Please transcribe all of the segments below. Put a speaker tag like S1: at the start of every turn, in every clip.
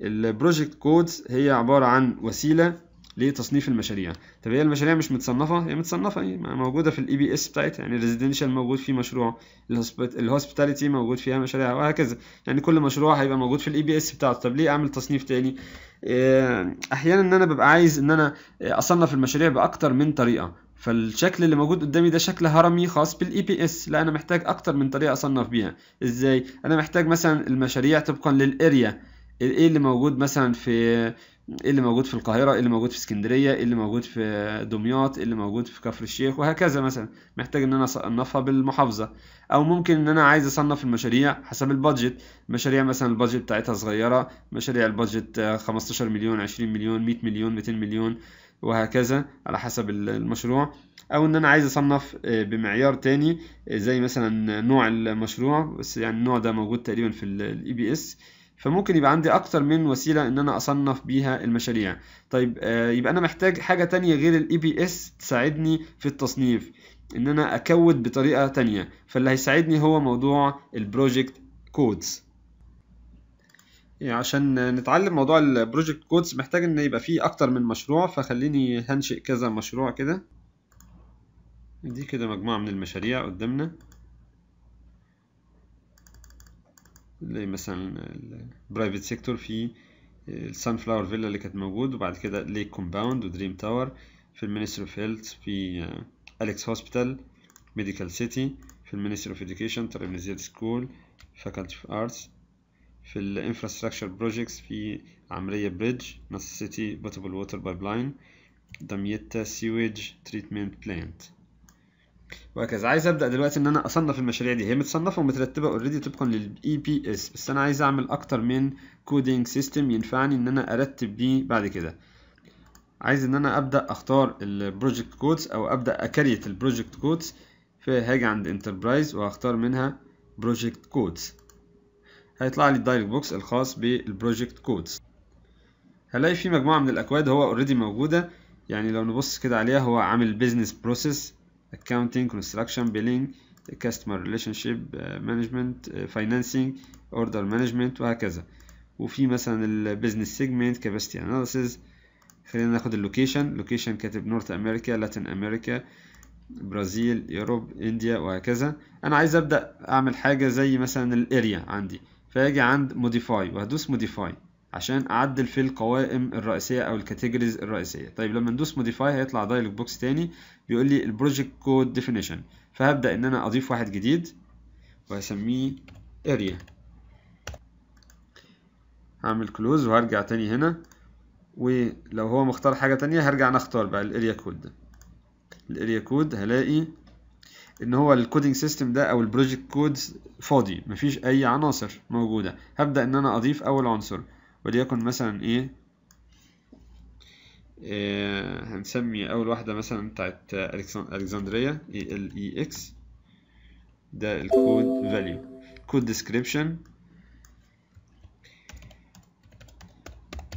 S1: ال project codes هي عبارة عن وسيلة لتصنيف المشاريع. طب هي المشاريع مش متصنفة؟ هي متصنفة إيه موجودة في ال EPS بتاعتها يعني ال residential موجود فيه مشروع ال hospitality موجود فيها مشاريع وهكذا. يعني كل مشروع هيبقى موجود في ال EPS بتاعته. طب ليه أعمل تصنيف تاني؟ أحيانا إن أنا ببقى عايز إن أنا أصنف المشاريع بأكتر من طريقة. فالشكل اللي موجود قدامي ده شكل هرمي خاص بال EPS لا أنا محتاج أكتر من طريقة أصنف بيها. إزاي؟ أنا محتاج مثلا المشاريع طبقا لل area إيه اللي موجود مثلا في إيه اللي موجود في القاهرة؟ إيه اللي موجود في اسكندرية؟ إيه اللي موجود في دمياط؟ إيه اللي موجود في كفر الشيخ؟ وهكذا مثلا. محتاج إن أنا أصنفها بالمحافظة. أو ممكن إن أنا عايز أصنف المشاريع حسب ال budget. مشاريع مثلا ال budget بتاعتها صغيرة. مشاريع ال budget 15 مليون 20 مليون 100 مليون 200 مليون وهكذا على حسب المشروع. أو إن أنا عايز أصنف بمعيار تاني زي مثلا نوع المشروع. بس يعني النوع ده موجود تقريبا في ال EPS فممكن يبقى عندي أكتر من وسيلة إن أنا أصنف بيها المشاريع. طيب يبقى أنا محتاج حاجة تانية غير ال EPS تساعدني في التصنيف إن أنا أكود بطريقة تانية. فاللي هيساعدني هو موضوع ال project codes عشان نتعلم موضوع ال project codes محتاج إن يبقى فيه أكتر من مشروع فخليني هنشئ كذا مشروع كده. دي كده مجموعة من المشاريع قدامنا زي مثلا ال private sector في ال Sun Flower Villa اللي كانت موجود وبعد كده Lake Compound و Dream Tower في ال Ministry of Health في Alex Hospital Medical City في ال Ministry of Education تريمزيل School Faculty of Arts في ال infrastructure projects في عمرية Bridge نصر City Potable Water Pipeline دميتا sewage treatment plant وهكذا. عايز أبدأ دلوقتي إن أنا أصنف المشاريع دي. هي متصنفة ومترتبة already طبقا لل EPS بس أنا عايز أعمل أكتر من coding system ينفعني إن أنا أرتب بيه بعد كده. عايز إن أنا أبدأ أختار ال project codes أو أبدأ أ create ال project codes فهاجي عند enterprise وهختار منها project codes هيطلع لي ال dialog box الخاص بال project codes هلاقي في مجموعة من الأكواد هو already موجودة. يعني لو نبص كده عليها هو عامل business process accounting construction billing customer relationship management financing order management وهكذا. وفي مثلا ال business segment capacity analysis. خلينا ناخد ال location location كاتب North America Latin America Brazil Europe India وهكذا. أنا عايز أبدأ أعمل حاجة زي مثلا ال area عندي. فاجي عند modify وهدوس modify عشان أعدل في القوائم الرئيسية أو ال categories الرئيسية. طيب لما ندوس modify هيطلع dialog box تاني بيقول لي ال project code definition فهبدأ إن أنا أضيف واحد جديد وهسميه area هعمل close وهرجع تاني هنا. ولو هو مختار حاجة تانية هرجع أنا أختار بقى ال area code ده. ال area code هلاقي إن هو ال coding system ده أو ال project code فاضي. مفيش أي عناصر موجودة. هبدأ إن أنا أضيف أول عنصر. وليكن مثلا إيه, إيه هنسمي أول واحدة مثلا بتاعت Alexandria A L E X ده ال code value code description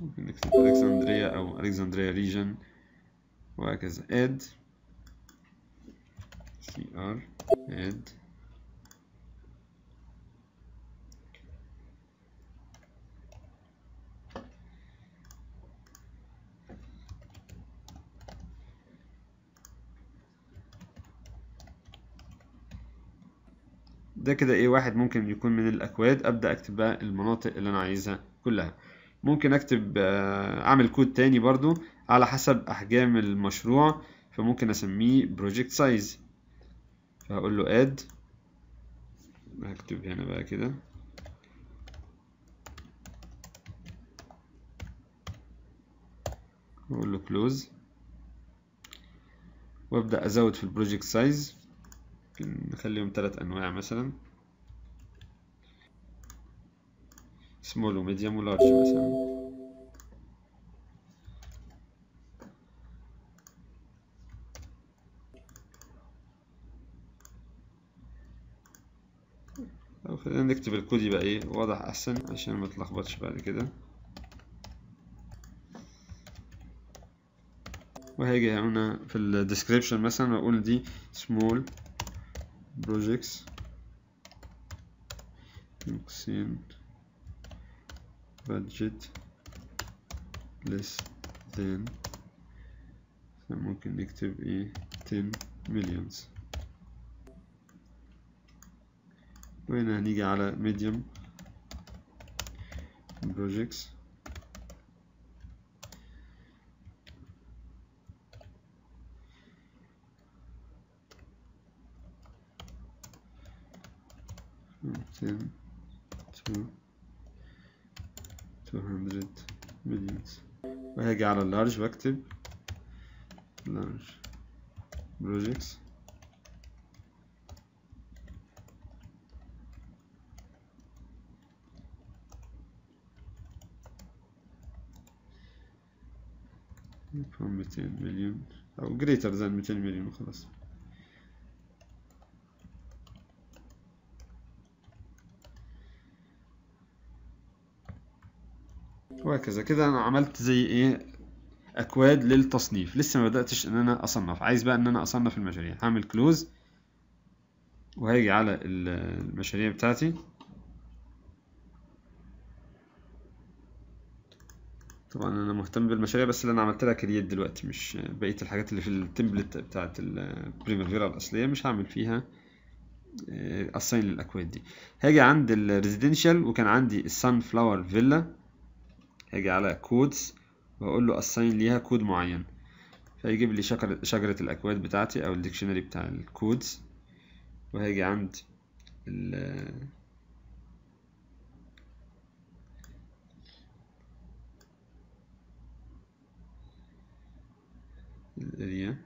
S1: ممكن نكتب Alexandria أو Alexandria region وهكذا. add CR ده كده إيه واحد ممكن يكون من الأكواد. أبدأ أكتب بقى المناطق اللي أنا عايزها كلها. ممكن أكتب أعمل كود تاني برضو على حسب أحجام المشروع فممكن أسميه project size. فهقول له add. هكتب هنا بقى كده. واقول له close. وأبدأ أزود في ال project size نخليهم ثلاث أنواع مثلا. small و medium و large مثلا. أو خلينا نكتب الكود يبقى إيه واضح أحسن عشان ما تلخبطش بعد كده. وهيجي هنا في ال description مثلا أقول دي small projects mixing budget less than ممكن نكتب إيه 10 millions وهنا هنيجي على medium projects 10 وهاجي على ال large واكتب large projects 200 مليون أو greater than 200 مليون خلاص وهكذا. كده أنا عملت زي إيه؟ أكواد للتصنيف. لسه ما بدأتش إن أنا أصنف. عايز بقى إن أنا أصنف المشاريع. هعمل close وهاجي على المشاريع بتاعتي. طبعا أنا مهتم بالمشاريع بس اللي أنا عملت لها create دلوقتي مش بقية الحاجات اللي في ال template بتاعه البريمافيرا الأصلية. مش هعمل فيها assign للأكواد دي. هاجي عند ال residential وكان عندي ال Sunflower Villa هاجي على codes وأقول له assign ليها كود معين. فيجيب لي شجره شجرة الأكواد بتاعتي أو ال dictionary بتاع ال codes وهاجي عند ال ال area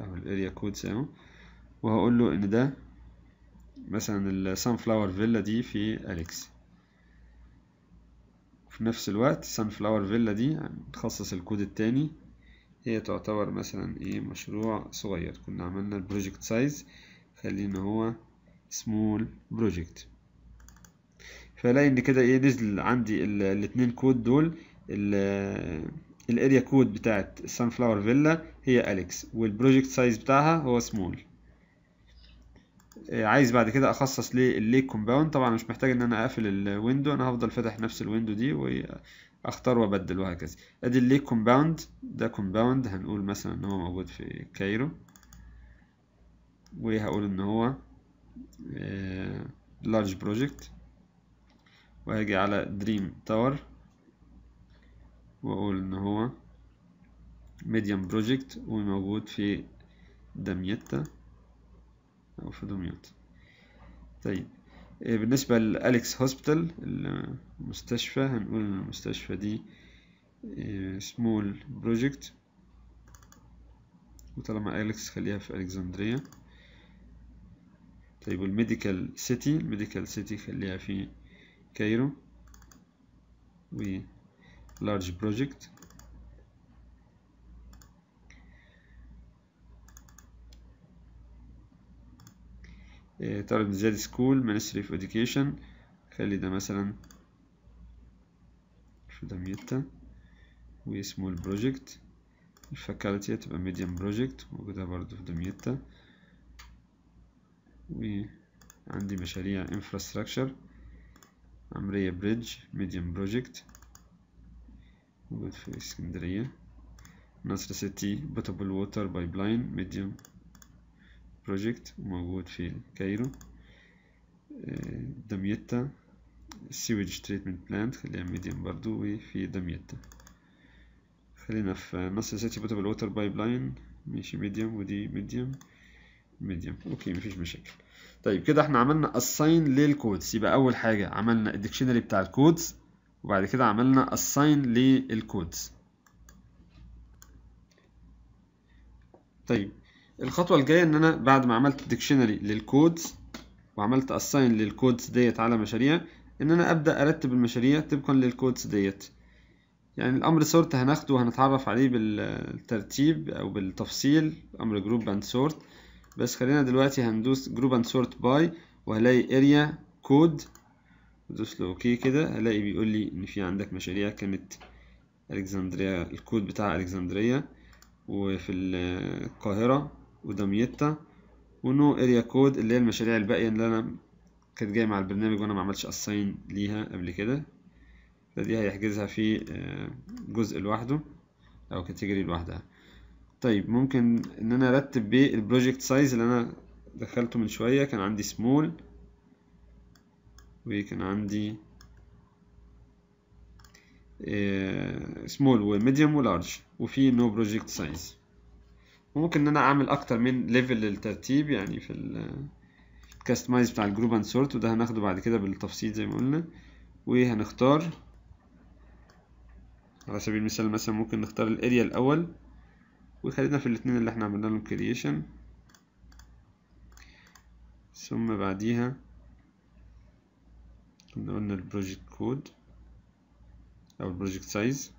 S1: أو ال area codes أهو. وهقول له إن ده مثلا ال Sunflower Villa دي في اليكس في نفس الوقت Sunflower Villa دي نخصص الكود التاني. هي تعتبر مثلا إيه مشروع صغير. كنا عملنا ال project size خلينا هو small project فلاقي إن كده إيه نزل عندي الاتنين كود دول. ال area code بتاعت ال Sunflower Villa هي Alex وال project size بتاعها هو سمول عايز بعد كده أخصص ليه ال Lake Compound طبعا مش محتاج إن أنا أقفل ال window أنا هفضل فاتح نفس ال window دي وأختار وأبدل وهكذا. أدي ال Lake Compound ده compound هنقول مثلا إن هو موجود في Cairo وهقول إن هو large project وهاجي على Dream Tower وأقول إن هو medium project وموجود في دميتا أو في دمياط طيب بالنسبة ل Alex Hospital المستشفى هنقول إن المستشفى دي small project وطالما أليكس خليها في Alexandria طيب وال Medical City ال Medical City خليها في Cairo. و large project. طالب زيادة school Ministry of Education. خلي ده مثلا في Damietta و small project ال faculty هتبقى medium project موجودة برضو في Damietta وعندي مشاريع infrastructure. عمرية bridge medium project. موجود في اسكندرية. Nasr City potable water pipeline medium project موجود في Cairo Damietta sewage treatment plant خليها medium برضو وفي Damietta خلينا في Nasr City potable water pipeline ماشي medium ودي medium medium okay مفيش مشاكل طيب كده إحنا عملنا assign لل codes يبقى اول حاجة عملنا ال dictionary بتاع ال codes وبعد كده عملنا assign لل codes طيب الخطوة الجاية إن أنا بعد ما عملت dictionary لل codes وعملت assign لل codes ديت على مشاريع إن أنا أبدأ أرتب المشاريع طبقا لل codes ديت. يعني الأمر sort هناخده وهنتعرف عليه بالترتيب أو بالتفصيل أمر group and sort بس خلينا دلوقتي هندوس group and sort by وهلاقي area code ادوس له okay كده هلاقي بيقول لي إن في عندك مشاريع كانت Alexandria ال code بتاع Alexandria وفي القاهرة. و Damietta و no area code اللي هي المشاريع الباقية اللي أنا كانت جاية مع البرنامج وأنا ما عملتش assign ليها قبل كده. فدي هيحجزها في جزء لوحده أو category لوحدها. طيب ممكن إن أنا أرتب بال project size اللي أنا دخلته من شوية. كان عندي small وكان عندي small و medium و large وفي no project size ممكن إن أنا أعمل أكتر من level للترتيب يعني في ال customize بتاع ال group and sort وده هناخده بعد كده بالتفصيل زي ما قلنا. وهنختار على سبيل المثال مثلا ممكن نختار ال area الأول. وخلينا في الاثنين اللي إحنا عملنا لهم creation ثم بعديها كنا قلنا ال project code أو ال project size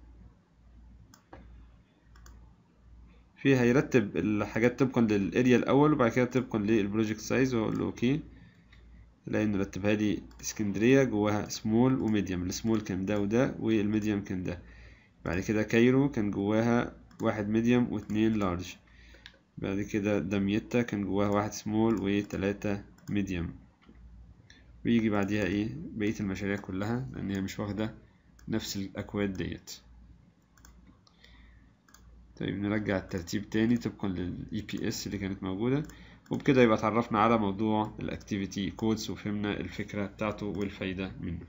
S1: فيه هيرتب الحاجات طبقا لل area الأول وبعد كده طبقا لل project size واقول له okay انه رتبها لي اسكندرية جواها small و medium ال small كان ده وده وال medium كان ده. بعد كده Cairo كان جواها واحد medium واتنين large بعد كده Damietta كان جواها واحد small وتلاتة medium ويجي بعديها إيه؟ بقية المشاريع كلها لأن هي مش واخدة نفس الأكواد ديت. طيب نرجع الترتيب تاني طبقا لل EPS اللي كانت موجودة. وبكده يبقى اتعرفنا على موضوع ال activity codes وفهمنا الفكرة بتاعته والفايدة منه.